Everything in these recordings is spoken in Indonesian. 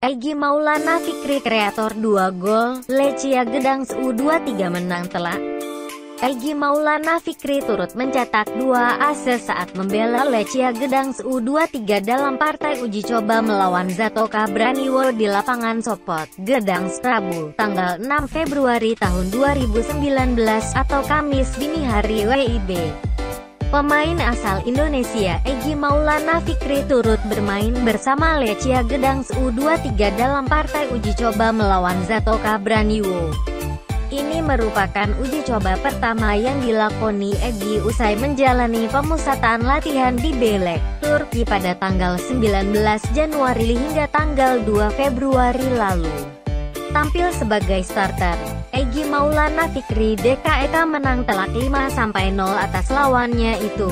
Egi Maulana Fikri kreator 2 gol, Lecia Gedangs U23 menang telak. Egi Maulana Fikri turut mencetak dua asis saat membela Lecia Gedangs U23 dalam partai uji coba melawan Zatoka Braniwo di lapangan Sopot, Gedangs Prabu, tanggal 6 Februari tahun 2019 atau Kamis dini hari WIB. Pemain asal Indonesia Egi Maulana Fikri turut bermain bersama Lecia Gedangs U23 dalam partai uji coba melawan Zatoka Braniwo. Ini merupakan uji coba pertama yang dilakoni Egi usai menjalani pemusatan latihan di Belek, Turki pada tanggal 19 Januari hingga tanggal 2 Februari lalu. Tampil sebagai starter, Maulana Fikri DKEK menang telak 5-0 atas lawannya itu.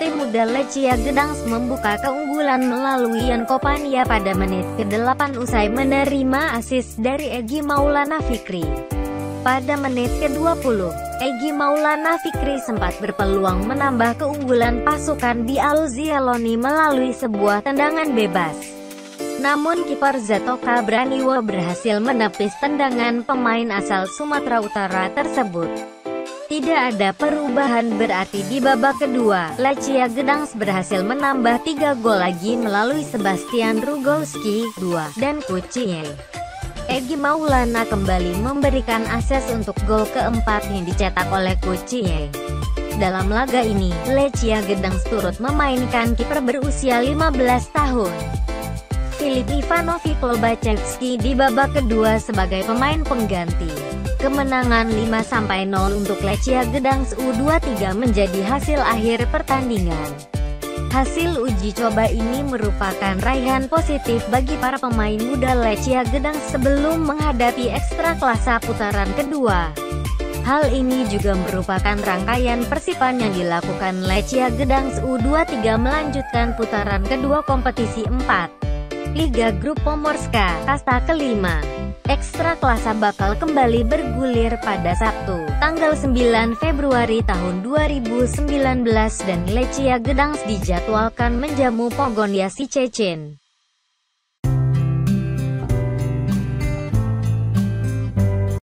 Tim muda Lecia Gedangs membuka keunggulan melalui Yan Kopania pada menit ke-8 usai menerima asis dari Egi Maulana Fikri. Pada menit ke-20, Egi Maulana Fikri sempat berpeluang menambah keunggulan pasukan di Aluzialoni melalui sebuah tendangan bebas. Namun kiper Zatoka Braniwo berhasil menepis tendangan pemain asal Sumatera Utara tersebut. Tidak ada perubahan berarti di babak kedua, Lecia Gedangs berhasil menambah tiga gol lagi melalui Sebastian Rugowski, 2, dan Kucinye. Egi Maulana kembali memberikan akses untuk gol keempat yang dicetak oleh Kucinye. Dalam laga ini, Lecia Gedangs turut memainkan kiper berusia 15 tahun. Filip Ivanovic Lobachevski di babak kedua sebagai pemain pengganti. Kemenangan 5-0 untuk Lecia Gedangs U23 menjadi hasil akhir pertandingan. Hasil uji coba ini merupakan raihan positif bagi para pemain muda Lecia Gedangs sebelum menghadapi ekstra klasa putaran kedua. Hal ini juga merupakan rangkaian persipan yang dilakukan Lecia Gedangs U23 melanjutkan putaran kedua kompetisi 4. Liga Grup Pomorska, kasta kelima. Ekstra klasa bakal kembali bergulir pada Sabtu, tanggal 9 Februari tahun 2019 dan Lecia Gedangs dijadwalkan menjamu Pogon Yasi Cecen.